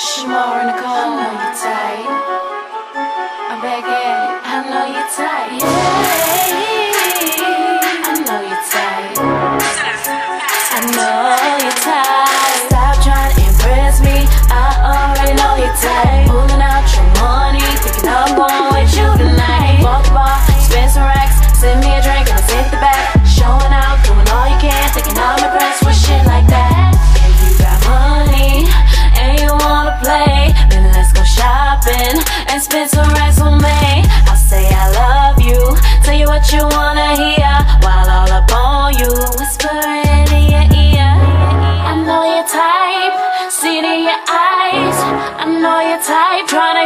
Shemar in the car. Know you're tight. I'm begging.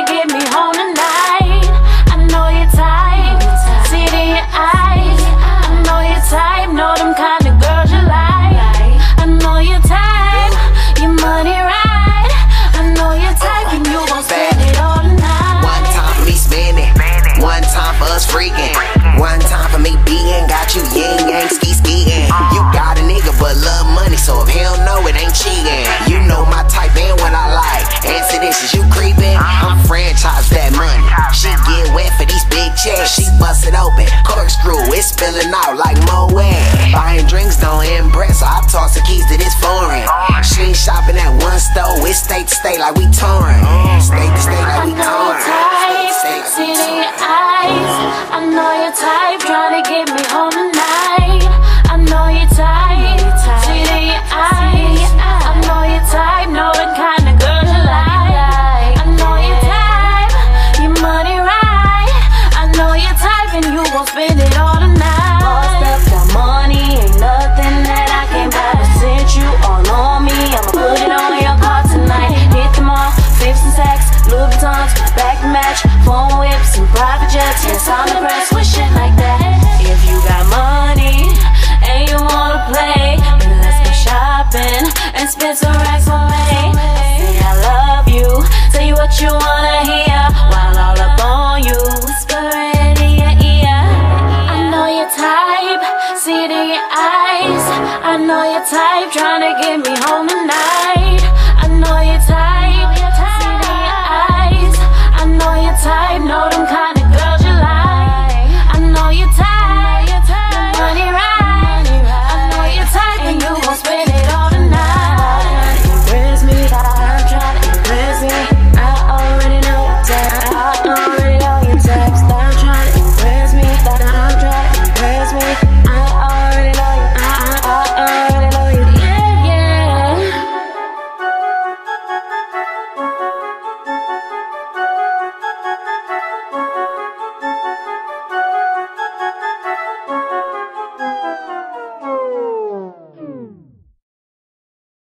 give me home. chillin' out like Moet. Buying drinks don't impress, so I toss the keys to this foreign. She ain't shopping at one store, it's state to state like we touring. State to state like we touring. I know it's State to state like we touring. and spit some racks on me. Say I love you, say what you wanna hear while all up on you, whispering in your ear. I know your type, see it in your eyes. I know your type, trying to get me home.